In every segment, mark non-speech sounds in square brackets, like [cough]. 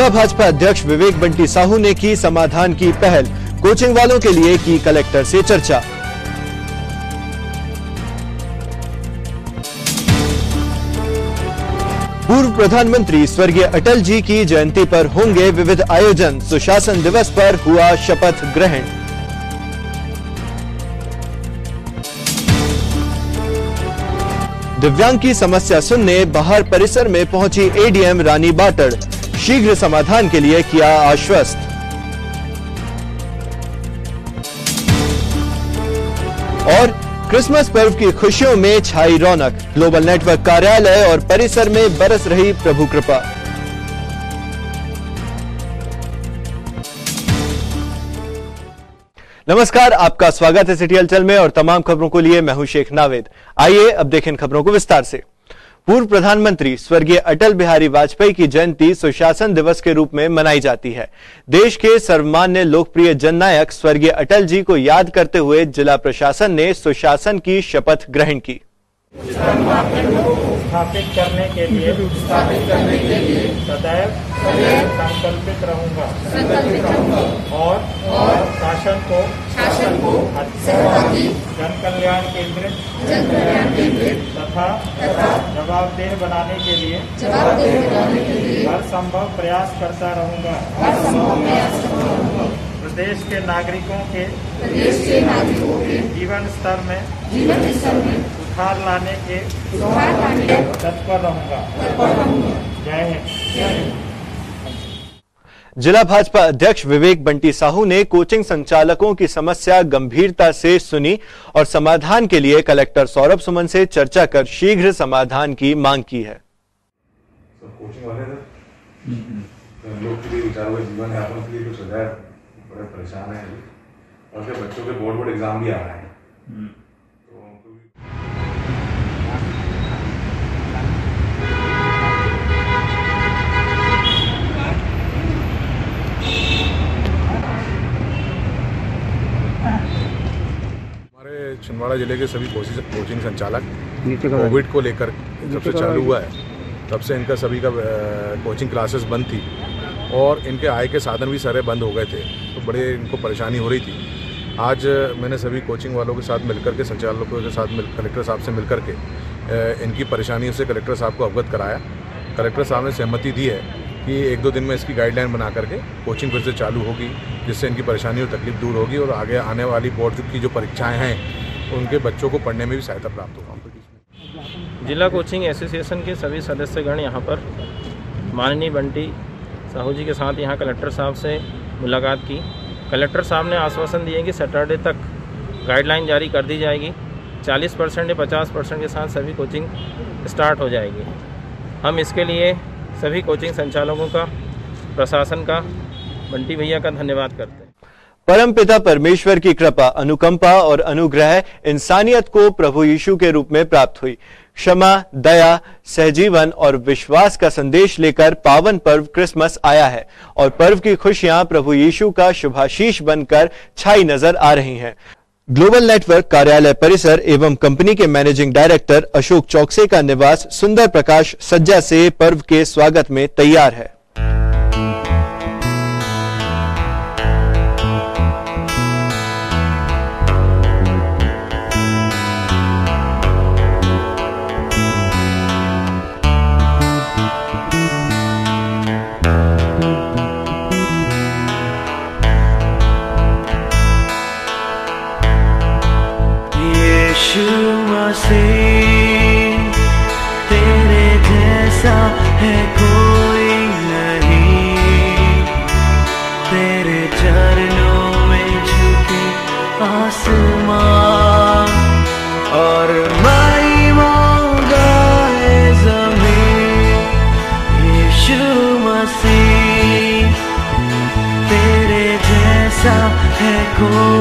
जिला भाजपा अध्यक्ष विवेक बंटी साहू ने की समाधान की पहल, कोचिंग वालों के लिए की कलेक्टर से चर्चा। पूर्व प्रधानमंत्री स्वर्गीय अटल जी की जयंती पर होंगे विविध आयोजन, सुशासन दिवस पर हुआ शपथ ग्रहण। दिव्यांग की समस्या सुनने, बाहर परिसर में पहुँची एडीएम रानी बाटड़। शीघ्र समाधान के लिए किया आश्वस्त। और क्रिसमस पर्व की खुशियों में छाई रौनक। ग्लोबल नेटवर्क कार्यालय और परिसर में बरस रही प्रभु कृपा। नमस्कार, आपका स्वागत है सिटी हलचल में और तमाम खबरों को लिए मैं हूँ शेख नावेद। आइए अब देखें खबरों को विस्तार से। पूर्व प्रधानमंत्री स्वर्गीय अटल बिहारी वाजपेयी की जयंती सुशासन दिवस के रूप में मनाई जाती है। देश के सर्वमान्य लोकप्रिय जननायक स्वर्गीय अटल जी को याद करते हुए जिला प्रशासन ने सुशासन की शपथ ग्रहण की। स्थापित करने के लिए स्थापित करने के लिए सदैव संकल्पित रहूँगा। संकल्पित रहूँगा। और और शासन को शासन को जन कल्याण केंद्रित जन कल्याण केंद्रित तथा तथा जवाबदेह बनाने के लिए जवाबदेह बनाने के लिए हर संभव प्रयास करता रहूँगा। हर संभव प्रयास करता रहूँगा। प्रदेश के नागरिकों के प्रदेश के नागरिकों के जीवन स्तर में जीवन स्तर में सुधार लाने के सुधार लाने के तत्पर रहूँगा। तत्पर रहूँगा। जय हिंद। जिला भाजपा अध्यक्ष विवेक बंटी साहू ने कोचिंग संचालकों की समस्या गंभीरता से सुनी और समाधान के लिए कलेक्टर सौरभ सुमन से चर्चा कर शीघ्र समाधान की मांग की है। सब कोचिंग वाले थे तो हम लोग के लिए विचार हुए जीवन यापन के लिए कुछ बड़े परेशान है अभी। और फिर बच्चों के बोर्ड बोर्ड एग्ज़ाम भी आ रहे हैं। तो उनको भी हमारे छिंदवाड़ा ज़िले के सभी कोचिंग कोचिंग संचालक कोविड को लेकर जब से चालू हुआ है तब से इनका सभी का कोचिंग क्लासेस बंद थी। और इनके आय के साधन भी सारे बंद हो गए थे तो बड़े इनको परेशानी हो रही थी। आज मैंने सभी कोचिंग वालों के साथ मिलकर के, संचालकों के साथ मिल कलेक्टर साहब से मिलकर के इनकी परेशानियों से कलेक्टर साहब को अवगत कराया। कलेक्टर साहब ने सहमति दी है कि एक दो दिन में इसकी गाइडलाइन बना करके कोचिंग फिर से चालू होगी, जिससे इनकी परेशानी और तकलीफ़ दूर होगी और आगे आने वाली बोर्ड की जो परीक्षाएँ हैं, उनके बच्चों को पढ़ने में भी सहायता प्राप्त होगा। जिला कोचिंग एसोसिएशन के सभी सदस्यगण यहाँ पर माननीय बंटी साहू जी के साथ यहाँ कलेक्टर साहब से मुलाकात की। कलेक्टर साहब ने आश्वासन दिए कि सैटरडे तक गाइडलाइन जारी कर दी जाएगी। 40 परसेंट या 50 परसेंट के साथ सभी कोचिंग स्टार्ट हो जाएगी। हम इसके लिए सभी कोचिंग संचालकों का, प्रशासन का, बंटी भैया का धन्यवाद करते हैं। परम पिता परमेश्वर की कृपा, अनुकंपा और अनुग्रह इंसानियत को प्रभु यीशु के रूप में प्राप्त हुई। क्षमा, दया, सहजीवन और विश्वास का संदेश लेकर पावन पर्व क्रिसमस आया है और पर्व की खुशियाँ प्रभु यीशु का शुभाशीष बनकर छाई नज़र आ रही हैं। ग्लोबल नेटवर्क कार्यालय परिसर एवं कंपनी के मैनेजिंग डायरेक्टर अशोक चौकसे का निवास सुंदर प्रकाश सज्जा से पर्व के स्वागत में तैयार है। है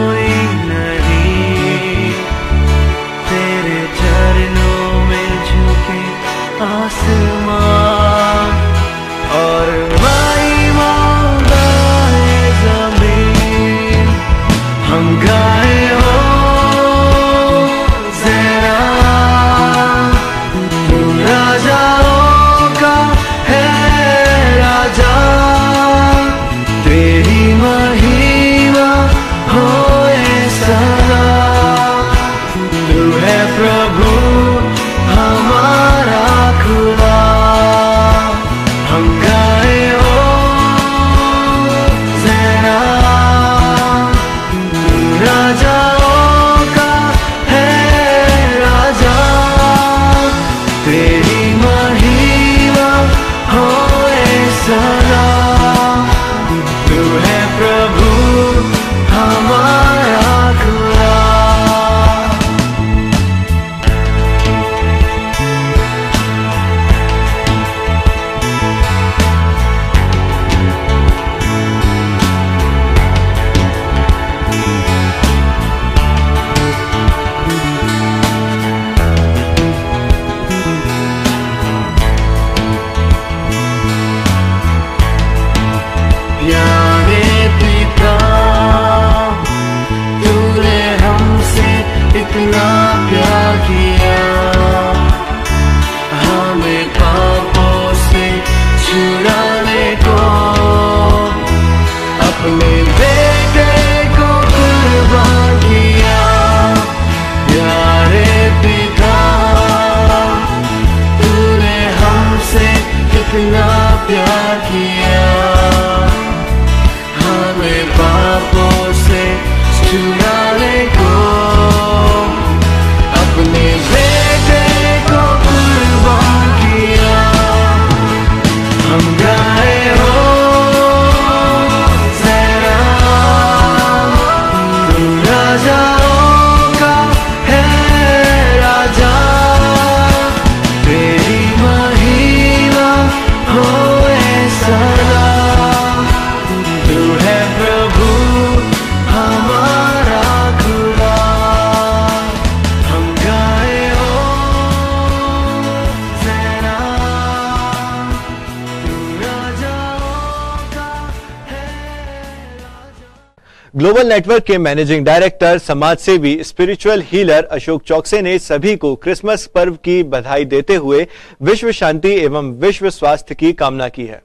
नेटवर्क के मैनेजिंग डायरेक्टर समाज सेवी स्पिरिचुअल हीलर अशोक चौकसे ने सभी को क्रिसमस पर्व की बधाई देते हुए विश्व शांति एवं विश्व स्वास्थ्य की कामना की है।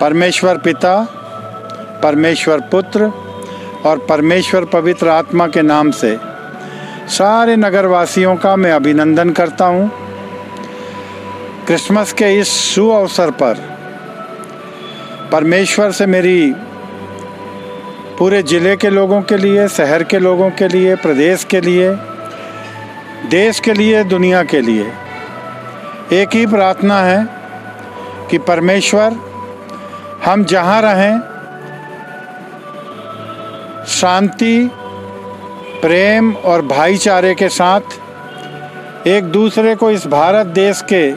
परमेश्वर पिता, परमेश्वर पुत्र और परमेश्वर पवित्र आत्मा के नाम से सारे नगरवासियों का मैं अभिनंदन करता हूँ। क्रिसमस के इस शुभ अवसर पर परमेश्वर से मेरी पूरे ज़िले के लोगों के लिए, शहर के लोगों के लिए, प्रदेश के लिए, देश के लिए, दुनिया के लिए। एक ही प्रार्थना है कि परमेश्वर, हम जहाँ रहें, शांति, प्रेम और भाईचारे के साथ एक दूसरे को इस भारत देश के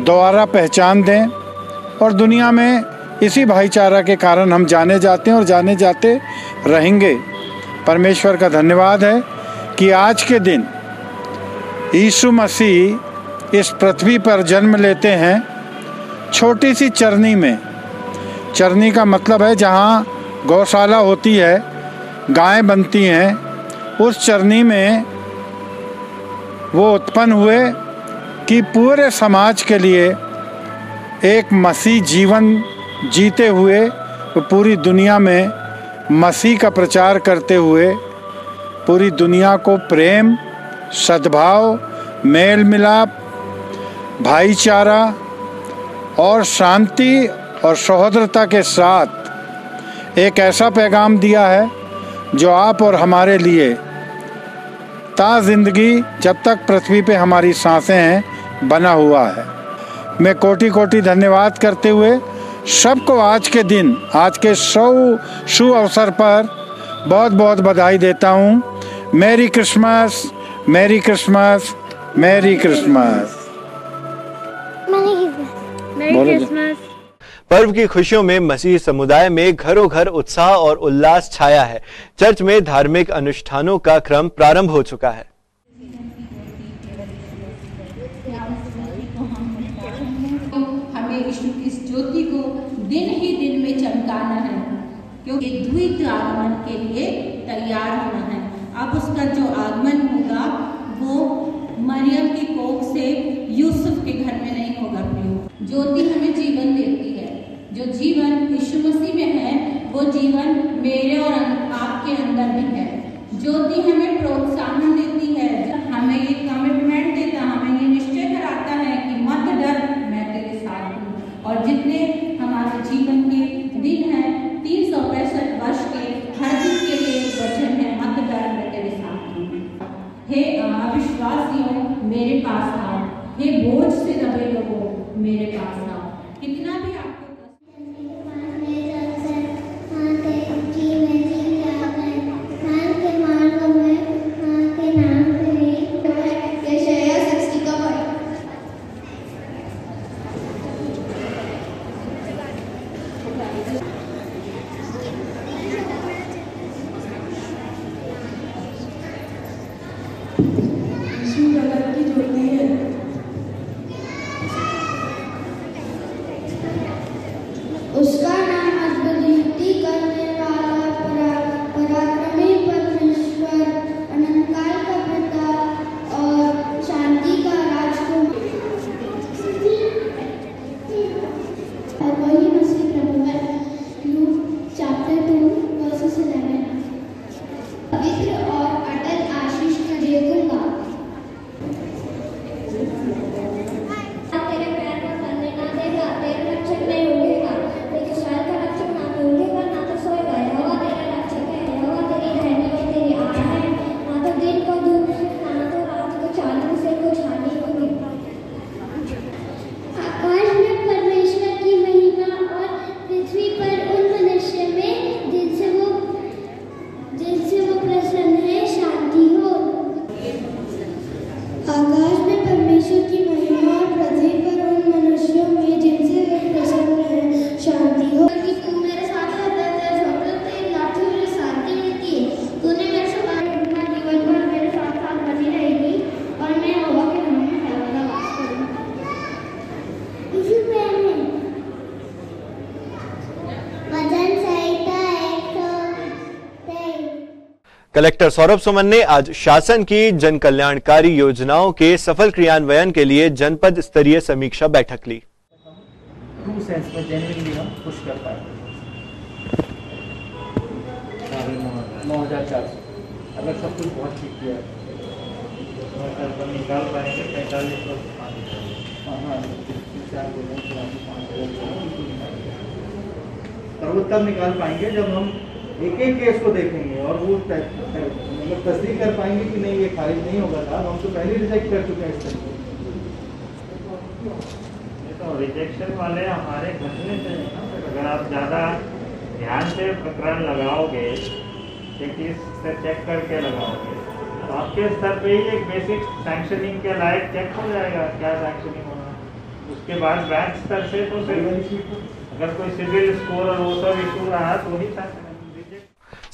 द्वारा पहचान दें और दुनिया में इसी भाईचारा के कारण हम जाने जाते हैं और जाने जाते रहेंगे। परमेश्वर का धन्यवाद है कि आज के दिन यीशु मसीह इस पृथ्वी पर जन्म लेते हैं। छोटी सी चरनी में। चरनी का मतलब है जहाँ गौशाला होती है, गायें बनती हैं, उस चरनी में वो उत्पन्न हुए कि पूरे समाज के लिए एक मसीह जीवन जीते हुए पूरी दुनिया में मसीह का प्रचार करते हुए पूरी दुनिया को प्रेम, सद्भाव मेल मिलाप भाईचारा और शांति और सहोदरता के साथ एक ऐसा पैगाम दिया है जो आप और हमारे लिए ता ज़िंदगी जब तक पृथ्वी पे हमारी साँसें हैं, बना हुआ है। मैं कोटि कोटि धन्यवाद करते हुए सबको आज के दिन आज के सौ शुभ अवसर पर बहुत बहुत बधाई देता हूँ। Merry Christmas merry Christmas merry Christmas. Christmas. पर्व की खुशियों में मसीह समुदाय में घरों घर उत्साह और उल्लास छाया है। चर्च में धार्मिक अनुष्ठानों का क्रम प्रारंभ हो चुका है हमें विष्णु की इस ज्योति को दिन ही दिन में चमकाना है क्योंकि द्वित आगमन के लिए तैयार होना है। अब उसका जो आगमन होगा, वो मरियम की कोख से यूसुफ के घर में नहीं होगा, प्रियो। ज्योति हमें जीवन देती है। जो जीवन यीशु मसीह में है, वो जीवन मेरे और आपके अंदर भी है। ज्योति हमें प्रोत्साहन देती है, हमें मेरे पास आओ। हे बोझ से दबे लोगों मेरे पास आओ। कलेक्टर सौरभ सुमन ने आज शासन की जन कल्याणकारी योजनाओं के सफल क्रियान्वयन के लिए जनपद स्तरीय समीक्षा बैठक ली। ट्रू सेंस में जेन्युइनली हम पुश कर पाए। नौ हज़ार चार सौ। अगर सब कुछ बहुत ठीक किया निकाल पाएँगे पैंतालीस हाँ हाँ निकाल पाएँगे जब हम एक एक केस को देखेंगे और वो मतलब तस्दीक कर पाएँगे कि नहीं ये खारिज नहीं होगा था। हम तो पहले रिजेक्ट कर चुके हैं इस तरीके तो रिजेक्शन वाले हमारे घटने से है ना। अगर आप ज़्यादा ध्यान से प्रकरण लगाओगे चेकलिस्ट से चेक करके लगाओगे तो आपके स्तर पे ही एक बेसिक सैंक्शनिंग के लायक चेक हो जाएगा क्या सैंक्शनिंग होना। है। उसके बाद बैंक स्तर से तो अगर कोई सिविल स्कोर और वो सब इशू रहा तो सैंक्शनिंग रिजेक्ट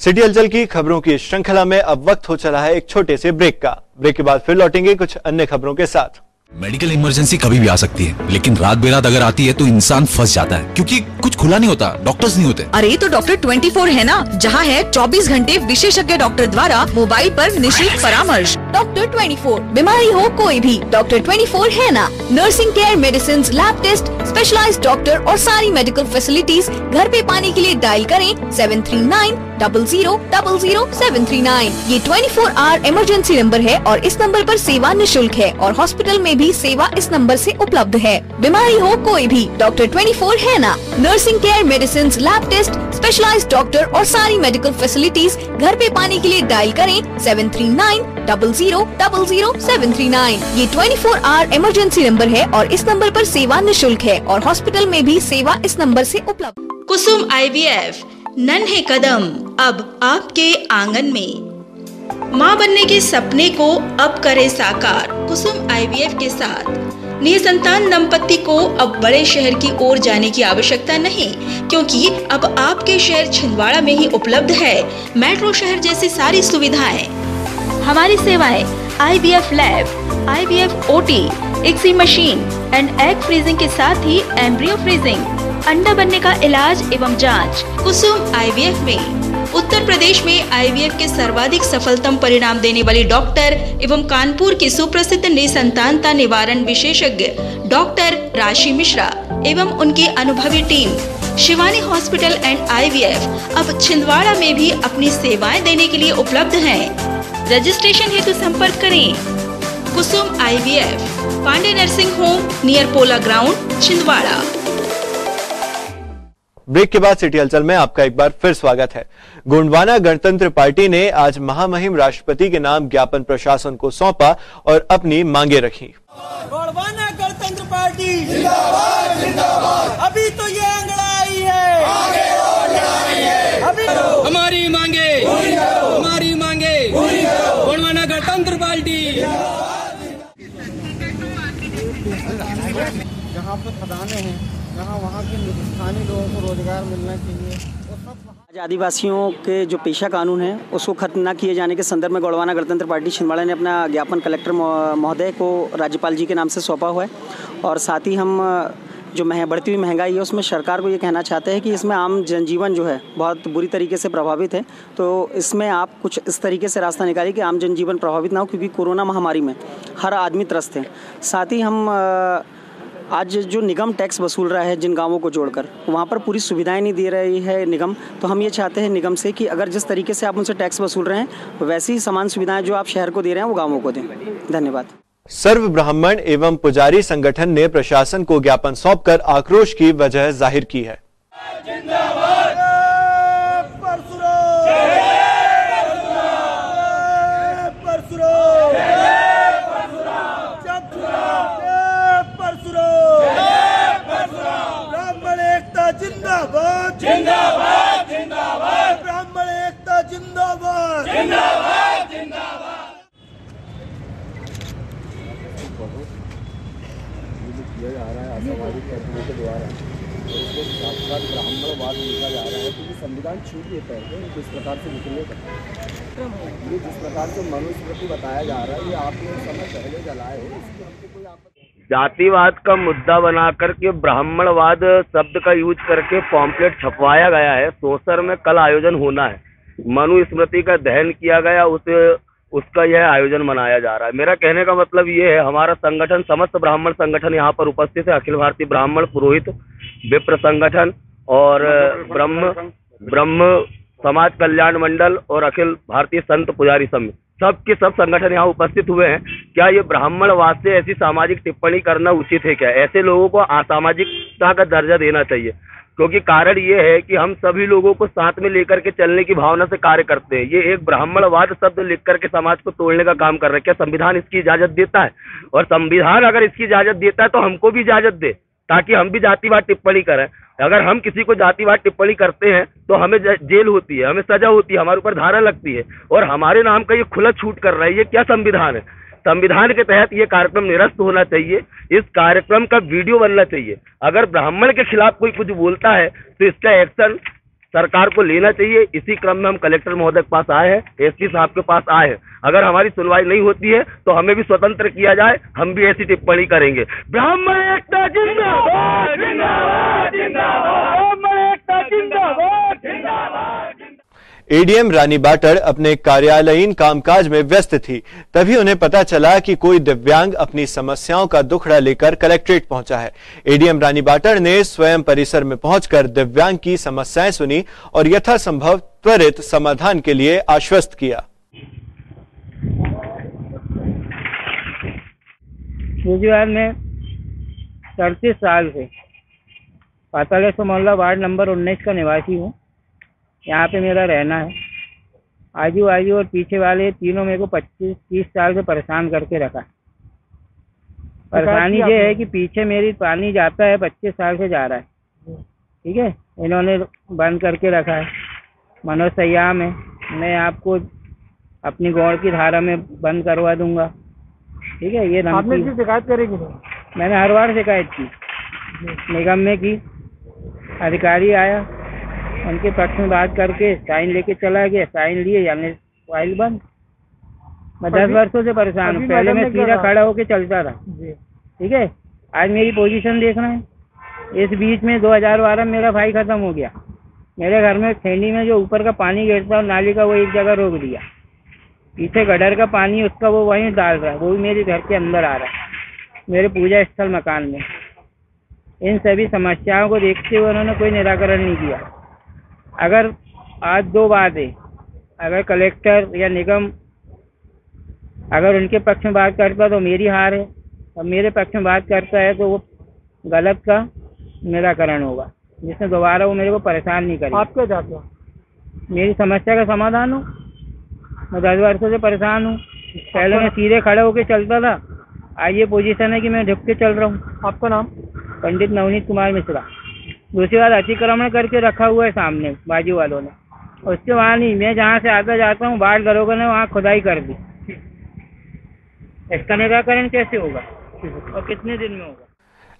सिटी हलचल की खबरों की श्रृंखला में अब वक्त हो चला है एक छोटे से ब्रेक का। ब्रेक के बाद फिर लौटेंगे कुछ अन्य खबरों के साथ। मेडिकल इमरजेंसी कभी भी आ सकती है लेकिन रात बेरात अगर आती है तो इंसान फंस जाता है क्योंकि कुछ खुला नहीं होता डॉक्टर्स नहीं होते। अरे तो डॉक्टर 24 है ना जहाँ है 24 घंटे विशेषज्ञ डॉक्टर द्वारा मोबाइल पर निशुल्क परामर्श। डॉक्टर 24 बीमारी हो कोई भी डॉक्टर 24 है ना। Nursing care medicine lab test specialise doctor और सारी मेडिकल फैसिलिटीज़ घर पे पाने के लिए डायल करें seven three nine double zero double zero seven three nine ये twenty four hour emergency number है और इस नंबर पर सेवा निशुल्क है और हॉस्पिटल में भी सेवा इस नंबर से उपलब्ध है। बीमारी हो कोई भी डॉक्टर ट्वेंटी फोर है ना? Nursing care medicine lab test specialised doctor और सारी मेडिकल फैसिलिटीज़ घर पे पाने के लिए डायल करें seven three nine double zero double zero seven three nine ये twenty four hour emergency number है और इस नंबर पर सेवा निशुल्क है और हॉस्पिटल में भी सेवा इस नंबर से उपलब्ध। कुसुम आईवीएफ नन्हे कदम अब आपके आँगन में। माँ बनने के सपने को अब करे साकार, कुसुम आईवीएफ के साथ। निसंतान दंपति को अब बड़े शहर की ओर जाने की आवश्यकता नहीं, क्योंकि अब आपके शहर छिंदवाड़ा में ही उपलब्ध है। मेट्रो शहर जैसी सारी सुविधाएँ। हमारी सेवाएँ आईवीएफ लैब आईवीएफ ओटी एक्सी मशीन एंड एग फ्रीजिंग के साथ ही एम्ब्रियो फ्रीजिंग अंडा बनने का इलाज एवं जाँच, कुसुम आईवीएफ में। उत्तर प्रदेश में आईवीएफ के सर्वाधिक सफलतम परिणाम देने वाली डॉक्टर एवं कानपुर की सुप्रसिद्ध निसंतानता निवारण विशेषज्ञ डॉक्टर राशि मिश्रा एवं उनकी अनुभवी team. Shivani hospital and IVF अब छिंदवाड़ा में भी अपनी सेवाएँ देने के लिए उपलब्ध हैं। रजिस्ट्रेशन हेतु संपर्क करें। Kusum IVF Pandey nursing home near Pola ground Chhindwara. Break के बाद सिटी हलचल में आपका एक बार फिर स्वागत है। गोंडवाना गणतंत्र पार्टी ने आज महामहिम राष्ट्रपति के नाम ज्ञापन प्रशासन को सौंपा और अपनी मांगे रखी। गोड़वाना गणतंत्र पार्टी। जिंदाबाद जिंदाबाद अभी तो ये अंगड़ाई है। आगे और है अभी हमारी मांगे। हमारी मांगे। गोड़वाना गणतंत्र पार्टी। जहाँ पर खदानें हैं, जहाँ वहाँ के स्थानीय लोगों को रोज़गार मिलना चाहिए आज आदिवासियों के जो पेशा कानून है, उसको खत्म न किए जाने के संदर्भ में गौड़वाना गणतंत्र पार्टी छिंदवाड़ा ने अपना ज्ञापन कलेक्टर महोदय को राज्यपाल जी के नाम से सौंपा हुआ है। और साथ ही हम, जो मह, बढ़ती हुई महँगाई है, उसमें सरकार को ये कहना चाहते हैं कि इसमें आम जनजीवन जो है, बहुत बुरी तरीके से प्रभावित है। तो इसमें आप कुछ इस तरीके से रास्ता निकालिए कि आम जनजीवन प्रभावित ना हो, क्योंकि कोरोना महामारी में हर आदमी त्रस्त है। साथ ही हम आज जो निगम टैक्स वसूल रहा है जिन गाँवों को जोड़कर वहाँ पर पूरी सुविधाएँ नहीं दे रही है निगम। तो हम ये चाहते हैं निगम से कि अगर जिस तरीके से आप उनसे टैक्स वसूल रहे हैं वैसी ही समान सुविधाएँ जो आप शहर को दे रहे हैं वो गाँवों को दें। धन्यवाद। सर्व ब्राह्मण एवं पुजारी संगठन ने प्रशासन को ज्ञापन सौंपकर आक्रोश की वजह ज़ाहिर की है ब्राह्मण एकता जिंदाबाद जिंदाबाद जिंदाबाद ब्राह्मण एकता जिंदाबाद जिंदाबाद जिंदाबाद किया जा रहा है के द्वारा। और उसको साथ साथ ब्राह्मणवाद लिखा जा रहा है क्योंकि संविधान छूट देता है कि जिस प्रकार से निकलने का ये जिस प्रकार से मनुस्मृति बताया जा रहा है, ये आपने समय पहले जलाए हो। जातिवाद का मुद्दा बना करके ब्राह्मणवाद शब्द का यूज़ करके पॉम्पलेट छपवाया गया है। सोसर में कल आयोजन होना है। मनु स्मृति का दहन किया गया, उस उसका यह आयोजन मनाया जा रहा है। मेरा कहने का मतलब ये है, हमारा संगठन, समस्त ब्राह्मण संगठन यहाँ पर उपस्थित है। अखिल भारतीय ब्राह्मण पुरोहित विप्र संगठन और ब्रह्म ब्रह्म समाज कल्याण मंडल और अखिल भारतीय संत पुजारी संघ। सब के सब संगठन यहाँ उपस्थित हुए हैं। क्या ये ब्राह्मणवाद से ऐसी सामाजिक टिप्पणी करना उचित है क्या? ऐसे लोगों को असामाजिकता का दर्जा देना चाहिए। क्योंकि कारण ये है कि हम सभी लोगों को साथ में लेकर के चलने की भावना से कार्य करते हैं। ये एक ब्राह्मणवाद शब्द लिख करके समाज को तोड़ने का काम कर रहे हैं। क्या संविधान इसकी इजाज़त देता है? और संविधान अगर इसकी इजाज़त देता है तो हमको भी इजाज़त दे, ताकि हम भी जातिवाद टिप्पणी करें। अगर हम किसी को जातिवाद टिप्पणी करते हैं तो हमें जेल होती है, हमें सजा होती है, हमारे ऊपर धारा लगती है, और हमारे नाम का ये खुला छूट कर रहा है। ये क्या संविधान है? संविधान के तहत ये कार्यक्रम निरस्त होना चाहिए इस कार्यक्रम का वीडियो बनना चाहिए। अगर ब्राह्मण के खिलाफ कोई कुछ बोलता है तो इसका एक्शन सरकार को लेना चाहिए। इसी क्रम में हम कलेक्टर महोदय के पास आए हैं एसपी साहब के पास आए हैं। अगर हमारी सुनवाई नहीं होती है तो हमें भी स्वतंत्र किया जाए हम भी ऐसी टिप्पणी करेंगे। ब्राह्मण एकता जिंदाबाद! जिंदाबाद जिंदाबाद! ब्राह्मण एकता जिंदाबाद जिंदाबाद! एडीएम रानी बाटर अपने कार्यालयीन कामकाज में व्यस्त थी। तभी उन्हें पता चला कि कोई दिव्यांग अपनी समस्याओं का दुखड़ा लेकर कलेक्ट्रेट पहुँचा है। एडीएम रानी बाटर ने स्वयं परिसर में पहुंचकर दिव्यांग की समस्याएँ सुनी और यथासंभव त्वरित समाधान के लिए आश्वस्त किया। गुजरात में सड़तीस साल से। पातालेश्वर मोहल्ला वार्ड नंबर उन्नीस का निवासी हूँ। यहाँ पे मेरा रहना है। आजू बाजू और पीछे वाले तीनों मेरे को पच्चीस तीस साल से परेशान करके रखा है। परेशानी ये है कि पीछे मेरी पानी जाता है पच्चीस साल से जा रहा है। ठीक है? इन्होंने बंद करके रखा है। मनोज सयाम है। मैं आपको अपनी गौड़ की धारा में बंद करवा दूँगा। ठीक है? ये आपने शिकायत करेगी मैंने हर बार शिकायत की। निगम में की। अधिकारी आया। उनके पक्ष में बात करके साइन लेके चला गया। साइन लिए यानी फ़ाइल बंद। मैं दस वर्षों से परेशान हूँ। पहले मैं सीधा खड़ा होके चलता था। ठीक है? आज मेरी पोजीशन देखना है। इस बीच में 2012 में मेरा भाई खत्म हो गया। मेरे घर में खेनी में जो ऊपर का पानी गिरता है नाली का वो एक जगह रोक दिया। पीछे गडर का पानी उसका वो वहीं डाल रहा। है वो भी मेरे घर के अंदर आ रहा। है मेरे पूजा स्थल मकान में। इन सभी समस्याओं को देखते हुए उन्होंने कोई निराकरण नहीं किया। अगर आज दो बात है अगर कलेक्टर या निगम अगर उनके पक्ष में बात करता तो मेरी हार है और मेरे पक्ष में बात करता है तो वो गलत का निराकरण होगा जिसमें दोबारा वो मेरे को परेशान नहीं करेगा आप क्या चाहते हो? मेरी समस्या का समाधान हो। मैं दस वर्षों से परेशान हूँ। पहले मैं सीधे खड़े होके चलता था। आज ये पोजीशन है कि मैं ढुक के चल रहा हूँ। आपका नाम? पंडित नवनीत कुमार मिश्रा। दूसरी बात अतिक्रमण करके रखा हुआ है सामने, बाजू वालों ने। उसके वहाँ नहीं, मैं जहाँ से आता जाता हूँ बाढ़ दरोगा ने वहाँ खुदाई कर दी। इसका निराकरण कैसे होगा? और कितने दिन में होगा?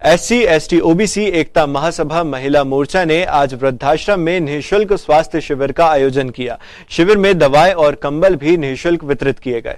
S C S T OBC, Ekta Mahasabha, महिला मोर्चा ने आज वृद्धाश्रम में निःशुल्क स्वास्थ्य शिविर का आयोजन किया। शिविर में दवाएँ और कंबल भी निःशुल्क वितरित किए गए।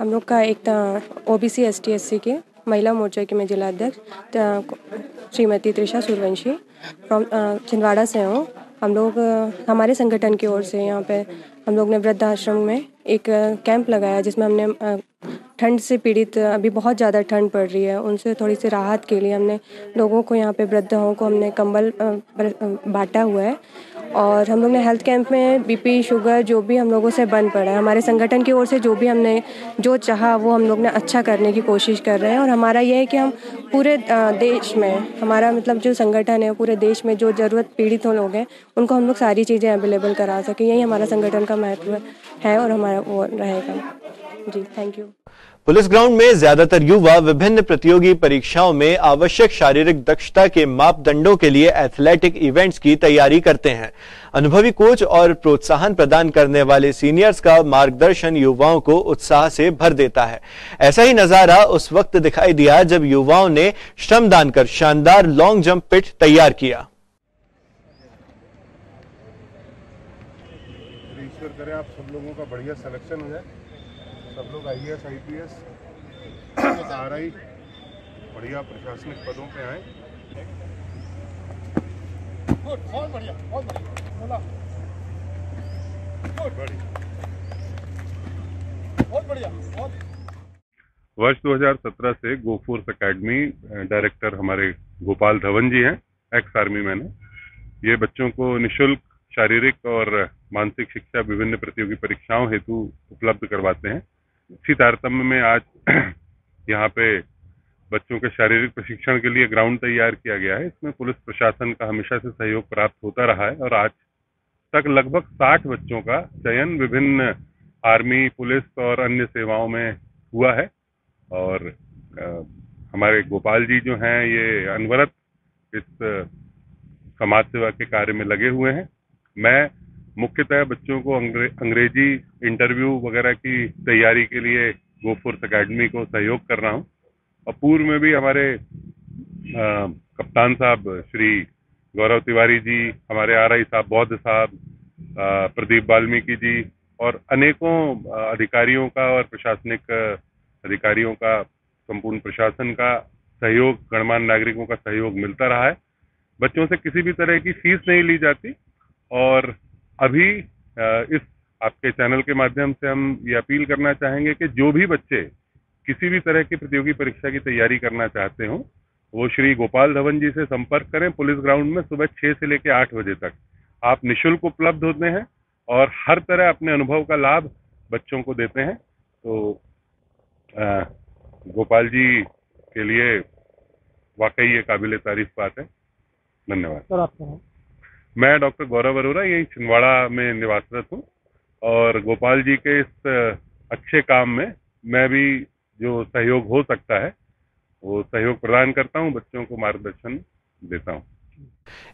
हम लोग का एक O B C S T S C के महिला मोर्चा के मैं जिला अध्यक्ष श्रीमती त्रिषा सूर्यवंशी फ्रॉम छिंदवाड़ा से हूँ। हम लोग हमारे संगठन की ओर से यहाँ पे हम लोग ने वृद्धाश्रम में एक कैंप लगाया जिसमें हमने ठंड से पीड़ित, अभी बहुत ज़्यादा ठंड पड़ रही है। उनसे थोड़ी सी राहत के लिए हमने लोगों को यहाँ पे वृद्धाओं को हमने कंबल बाँटा हुआ है। और हम लोग ने हेल्थ कैंप में बीपी शुगर जो भी हम लोगों से बन पड़ा है। हमारे संगठन की ओर से जो भी हमने, जो चाहा, वो हम लोग ने अच्छा करने की कोशिश कर रहे हैं। और हमारा ये है कि हम पूरे देश में, हमारा मतलब जो संगठन है पूरे देश में जो ज़रूरत पीड़ित लोग हैं, उनको हम लोग सारी चीज़ें अवेलेबल करा सकें। यही हमारा संगठन का महत्व है और हमारा वो रहेगा। जी थैंक यू पुलिस ग्राउंड में ज़्यादातर युवा विभिन्न प्रतियोगी परीक्षाओं में आवश्यक शारीरिक दक्षता के मापदंडों के लिए एथलेटिक इवेंट्स की तैयारी करते हैं। अनुभवी कोच और प्रोत्साहन प्रदान करने वाले सीनियर्स का मार्गदर्शन युवाओं को उत्साह से भर देता है। ऐसा ही नज़ारा उस वक्त दिखाई दिया जब युवाओं ने श्रमदान कर शानदार लॉन्ग जंप पिट तैयार किया। आप सब लोगों का बढ़िया सिलेक्शन हो जाए। लोग I S I P S R I बढ़िया प्रशासनिक पदों पे आए। बहुत बढ़िया बहुत बढ़िया। बोला। बहुत बढ़िया। बहुत बढ़िया बहुत। वर्ष 2017 से गोफोर्स एकेडमी डायरेक्टर हमारे गोपाल धवन जी हैं एक्स आर्मी मैन है। ये बच्चों को निशुल्क शारीरिक और मानसिक शिक्षा विभिन्न प्रतियोगी परीक्षाओं हेतु उपलब्ध करवाते हैं। इसी तारतम्य में आज [clears throat] यहाँ पे बच्चों के शारीरिक प्रशिक्षण के लिए ग्राउंड तैयार किया गया है। इसमें पुलिस प्रशासन का हमेशा से सहयोग प्राप्त होता रहा है और आज तक लगभग 60 बच्चों का चयन विभिन्न आर्मी पुलिस और अन्य सेवाओं में हुआ है। और अ, हमारे गोपाल जी जो हैं ये अनवरत इस समाज सेवा के कार्य में लगे हुए हैं। मैं मुख्यतः बच्चों को अंग्रे, अंग्रेज़ी इंटरव्यू वगैरह की तैयारी के लिए गोफोर्स एकेडमी को सहयोग कर रहा हूँ। और पूर्व में भी हमारे अ, कप्तान साहब श्री गौरव तिवारी जी हमारे आर आई साहब बौद्ध साहब प्रदीप वाल्मीकि जी और अनेकों अधिकारियों का और प्रशासनिक अधिकारियों का संपूर्ण प्रशासन का सहयोग गणमान्य नागरिकों का सहयोग मिलता रहा है। बच्चों से किसी भी तरह की फ़ीस नहीं ली जाती और अभी इस आपके चैनल के माध्यम से हम ये अपील करना चाहेंगे कि जो भी बच्चे किसी भी तरह की प्रतियोगी परीक्षा की तैयारी करना चाहते हो, वो श्री गोपाल धवन जी से संपर्क करें। पुलिस ग्राउंड में सुबह छह से लेकर आठ बजे तक। आप निशुल्क उपलब्ध होते हैं और हर तरह अपने अनुभव का लाभ बच्चों को देते हैं। तो गोपाल जी के लिए वाकई ये काबिल तारीफ़ बात है। धन्यवाद। सर, आपका मैं डॉक्टर गौरव अरोरा, यही छिंदवाड़ा में निवासरत हूँ और गोपाल जी के इस अच्छे काम में मैं भी जो सहयोग हो सकता है, वो सहयोग प्रदान करता हूँ, बच्चों को मार्गदर्शन देता हूँ।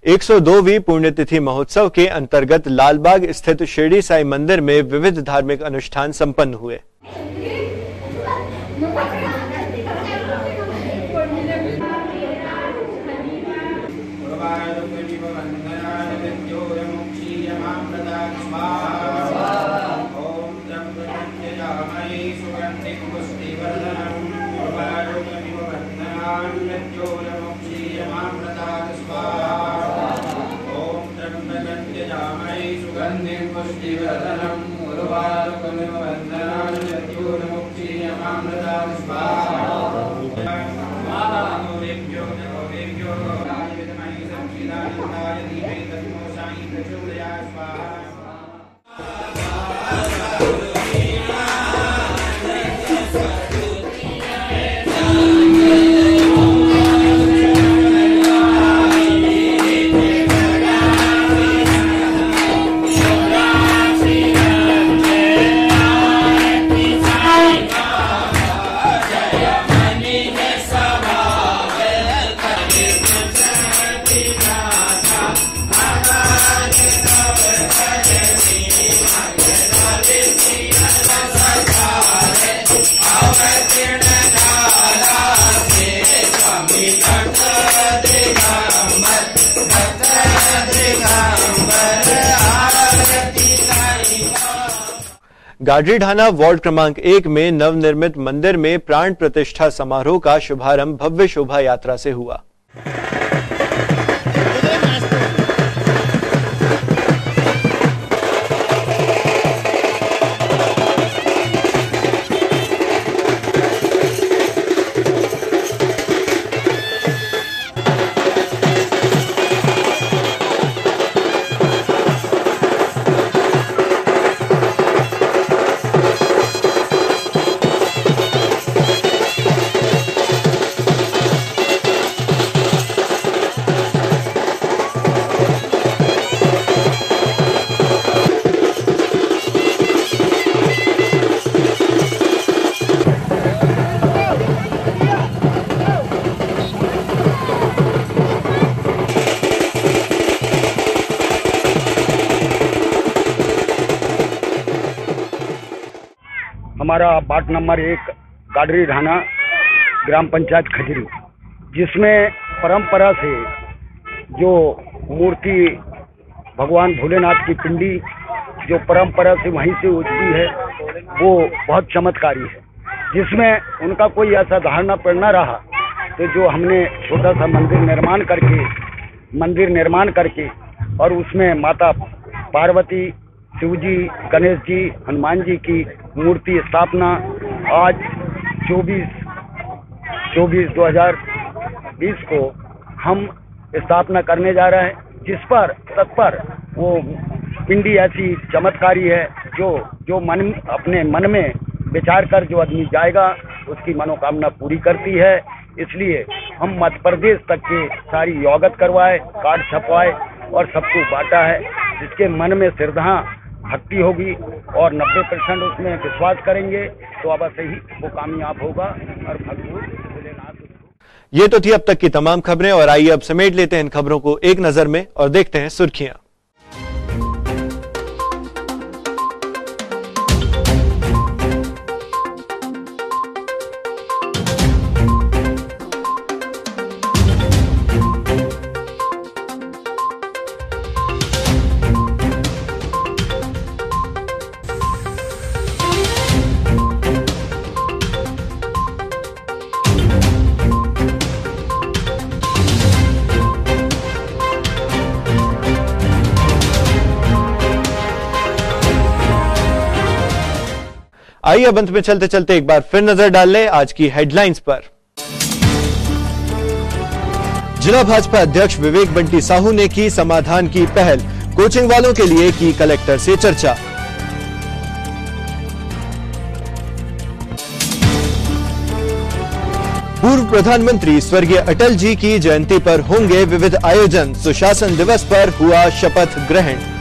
102वीं पुण्यतिथि महोत्सव के अंतर्गत लालबाग स्थित शिरडी साई मंदिर में विविध धार्मिक अनुष्ठान संपन्न हुए। Hallelujah. गाडरी ढाना वार्ड क्रमांक एक में नवनिर्मित मंदिर में प्राण प्रतिष्ठा समारोह का शुभारंभ भव्य शोभा यात्रा से हुआ। हमारा वार्ड नंबर एक, गाडरी ढाना ग्राम पंचायत खजरी, जिसमें परंपरा से जो मूर्ति भगवान भोलेनाथ की पिंडी, जो परंपरा से वहीं से उठती है, वो बहुत चमत्कारी है। जिसमें उनका कोई ऐसा धारणा पर न रहा तो जो हमने छोटा सा मंदिर निर्माण करके, मंदिर निर्माण करके और उसमें माता पार्वती शिव जी गणेश जी, हनुमान जी की मूर्ति स्थापना आज 24 24 2020 को हम स्थापना करने जा रहे हैं, जिस पर, तत्पर वो पिंडी ऐसी चमत्कारी है जो जो मन, अपने मन में विचार कर जो आदमी जाएगा, उसकी मनोकामना पूरी करती है। इसलिए हम मध्य प्रदेश तक के सारी योगत करवाए कार्ड छपवाए और सबको बांटा है, जिसके मन में श्रद्धा भक्ति होगी और 90 परसेंट उसमें विश्वास करेंगे तो अवश्य ही वो कामयाब होगा और भगवान ये तो थी अब तक की तमाम खबरें, और आइए अब समेट लेते हैं इन खबरों को एक नज़र में और देखते हैं सुर्खियाँ। अब अंत में चलते चलते एक बार फिर नज़र डाल ले आज की हेडलाइंस पर। जिला भाजपा अध्यक्ष विवेक बंटी साहू ने की समाधान की पहल, कोचिंग वालों के लिए की कलेक्टर से चर्चा। पूर्व प्रधानमंत्री स्वर्गीय अटल जी की जयंती पर होंगे विविध आयोजन, सुशासन दिवस पर हुआ शपथ ग्रहण।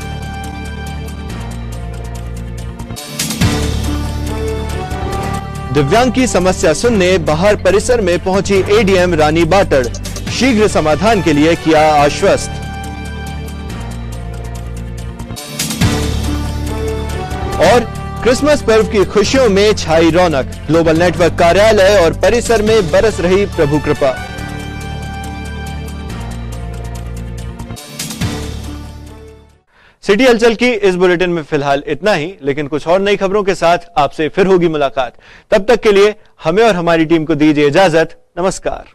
दिव्यांग की समस्या सुनने बाहर परिसर में पहुँची एडीएम रानी बाटड़ शीघ्र समाधान के लिए किया आश्वस्त। और क्रिसमस पर्व की खुशियों में छाई रौनक। ग्लोबल नेटवर्क कार्यालय और परिसर में बरस रही प्रभु कृपा। सिटी हलचल की इस बुलेटिन में फ़िलहाल इतना ही, लेकिन कुछ और नई खबरों के साथ आपसे फिर होगी मुलाकात। तब तक के लिए हमें और हमारी टीम को दीजिए इजाज़त। नमस्कार।